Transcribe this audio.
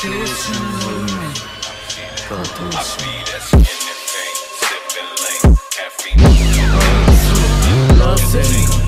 Just movement. Focus. Love, Love,